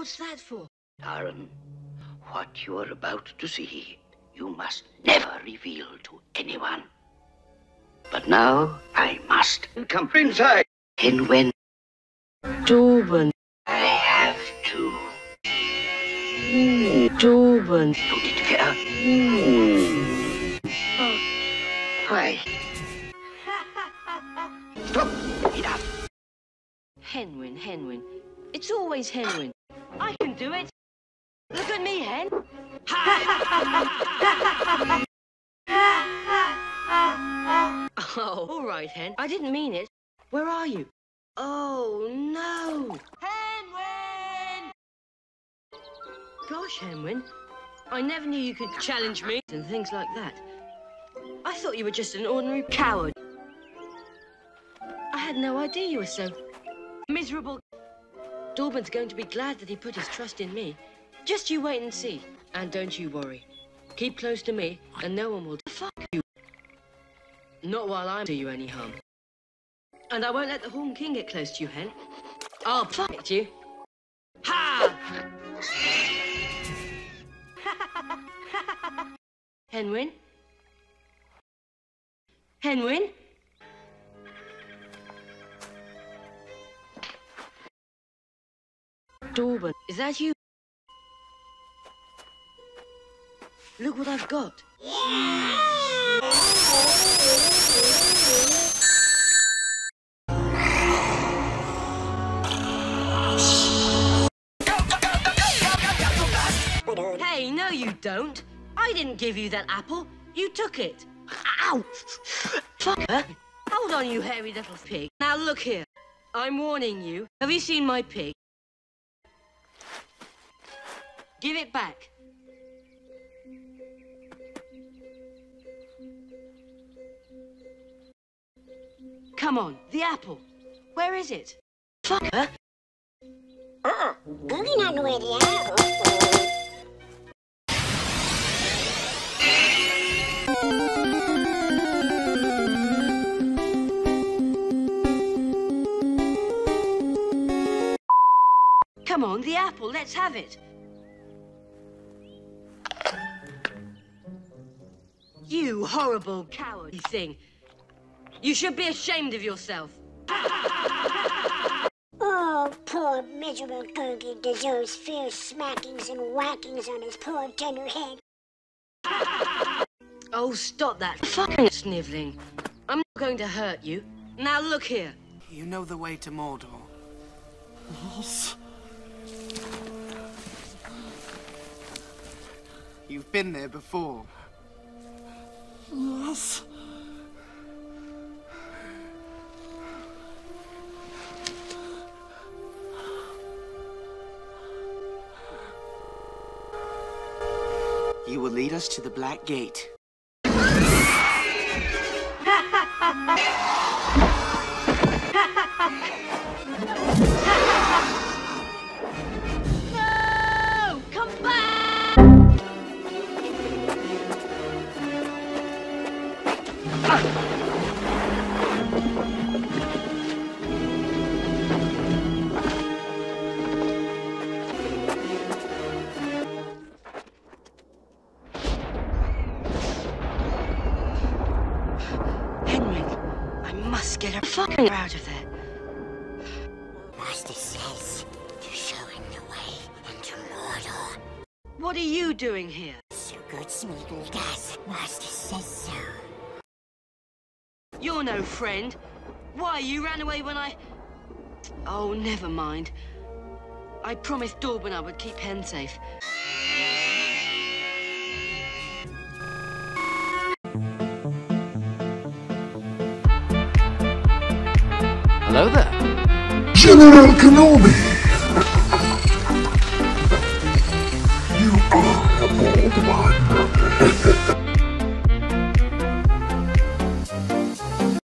What's that for? Taran, what you are about to see, you must never reveal to anyone. But now I must. Come inside. And when Dallben. I have to. Dallben. Put it here. Oh, why? Stop! Enough. Hen Wen, Henwin. It's always Hen Wen. I can do it. Look at me, Hen. oh, all right, Hen. I didn't mean it. Where are you? Oh, no. Hen Wen! Gosh, Hen Wen. I never knew you could challenge me and things like that. I thought you were just an ordinary coward. I had no idea you were so miserable. Dallben's going to be glad that he put his trust in me. Just you wait and see. And don't you worry. Keep close to me, and no one will fuck you. Not while I'm do you any harm. And I won't let the Horn King get close to you, Hen. I'll fuck you. Ha! Hen Wen? Henwin? Dallben, is that you? Look what I've got. Hey, no you don't. I didn't give you that apple. You took it. Ow! Fucker. Hold on, you hairy little pig. Now look here. I'm warning you. Have you seen my pig? Give it back. Come on, the apple. Where is it? Fucker. Uh-uh. Boogie not know where the apple. Come on, the apple. Let's have it. You horrible cowardly thing. You should be ashamed of yourself. Oh, poor miserable Gurgi deserves fierce smackings and whackings on his poor tender head. Oh, stop that fucking sniveling. I'm not going to hurt you. Now look here. You know the way to Mordor. You've been there before. You will lead us to the Black Gate. get her fucking out of there. Master says you're showing the way into Mordor. What are you doing here? So good Smeagol does. Master says so. You're no friend. Why, you ran away when I... Oh, never mind. I promised Dallben I would keep Hen safe. Hello there. General Kenobi!